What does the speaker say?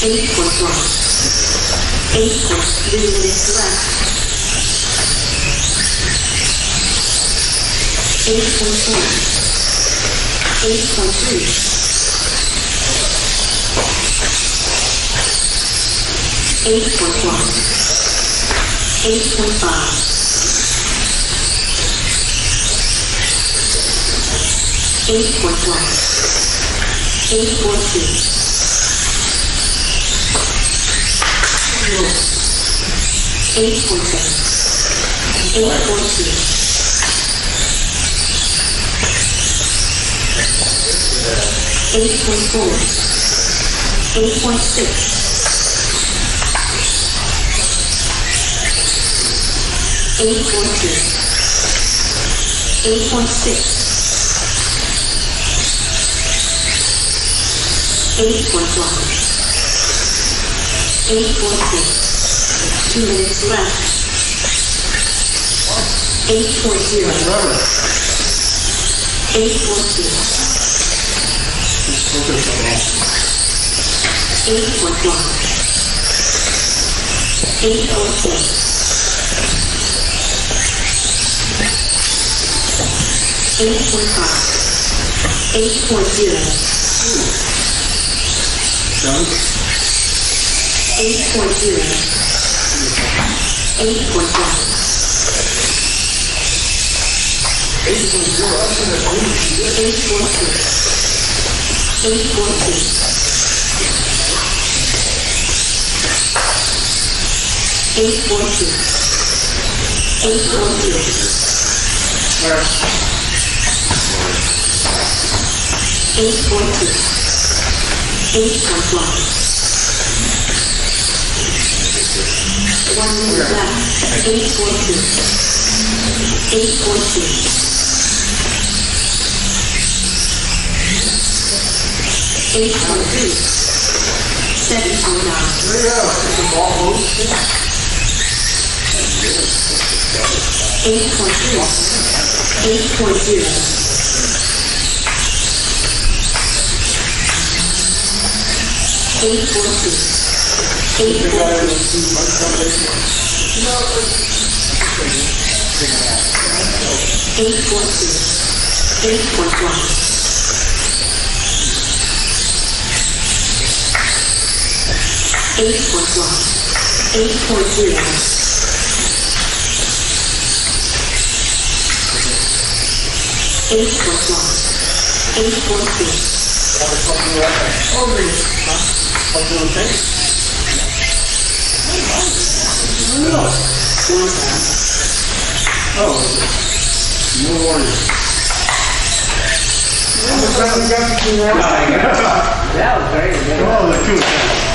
eixos lógicos, eixos referenciais, eixos humanos, eixos livres. Eixos lógicos, eixos baixos. Eixos lógicos, eixos livres. 8.10, 8.10. Eight point four. Eight point six. Eight point two. Eight point six. Eight point one. Eight point three minutes left. Eight point four. Eight point three. Eight point one. Eight point five. Eight point one. Eight point two. Minutes left. Eight point zero. Eight point two. Eight point one. Eight point two. Eight point five. Eight point zero. Eight point zero. Eight point one. Eight point zero. Eight point two. Eight point two. Eight point two. Eight point three. Eight point two. Eight point one. One minute left. Eight point two. Eight point two. 8.0, 8.1. 8.0, that's in the green. 8.6. 8.6. 8.2. 8.2. Right. 8.2. 8.1. One minute left. 8.14. 8.14. 8.13. 7.09. Yeah, it's a ball move. 8.2. 8.0. 842. Eight point one. Eight point two. Oh, no warning. That was very good. Oh, the two.